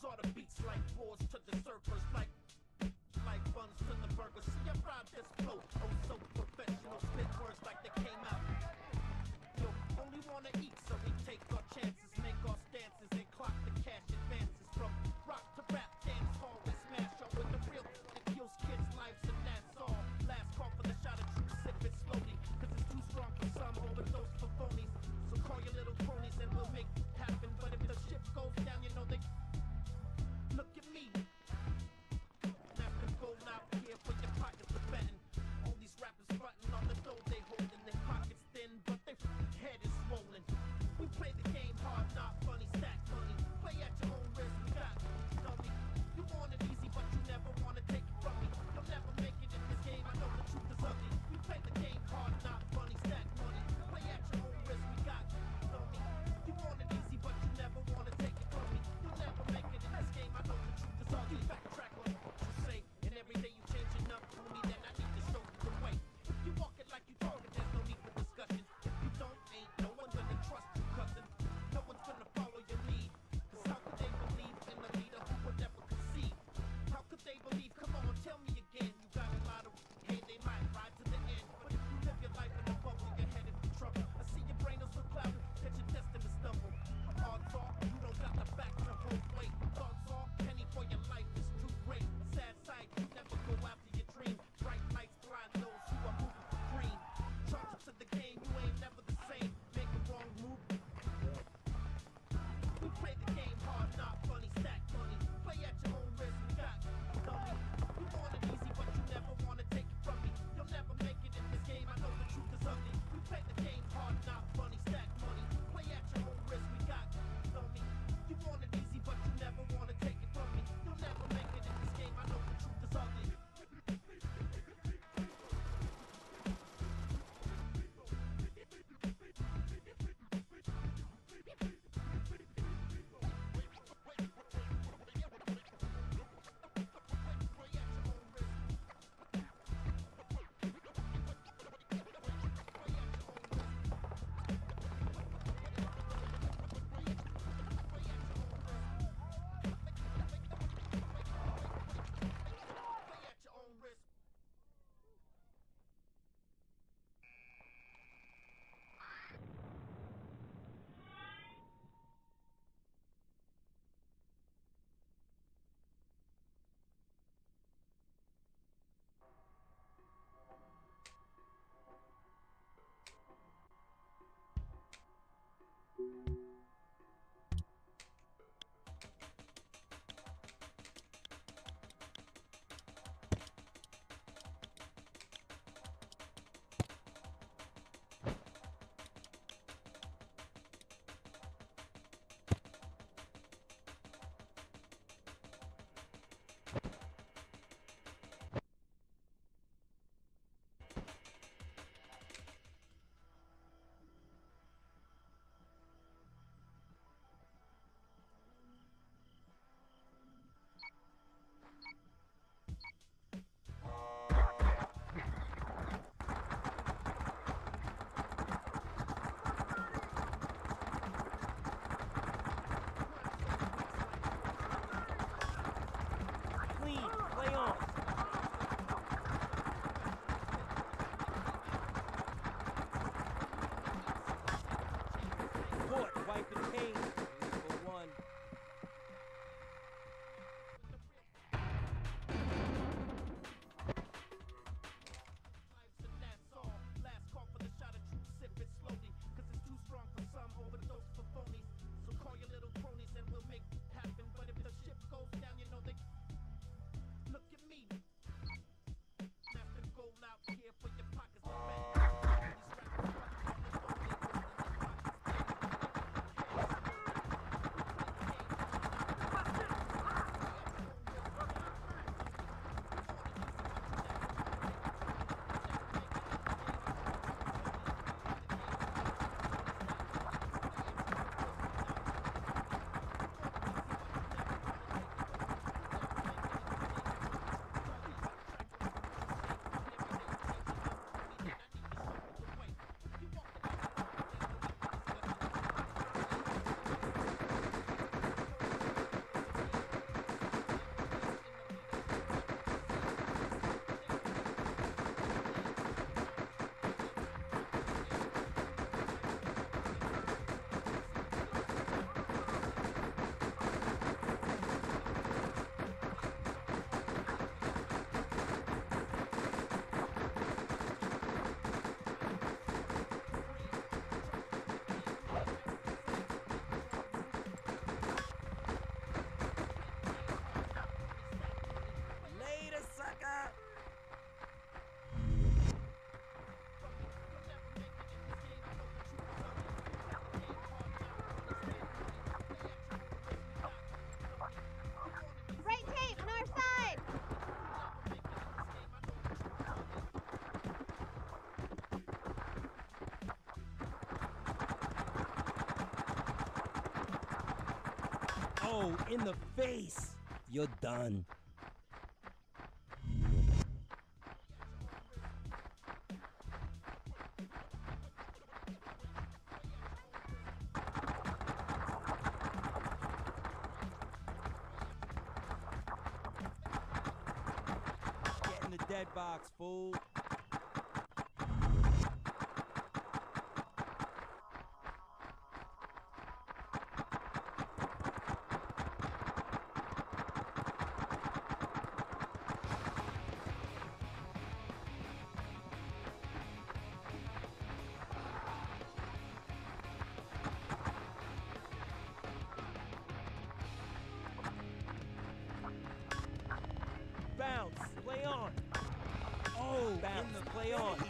saw the beats like wars to the surfers, like like buns to the burger. See, I ride this flow, oh so professional. Spit words like they came out. Yo, only wanna eat, so we No, in the face. You're done. Get the dead box, fool. play on.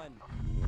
one.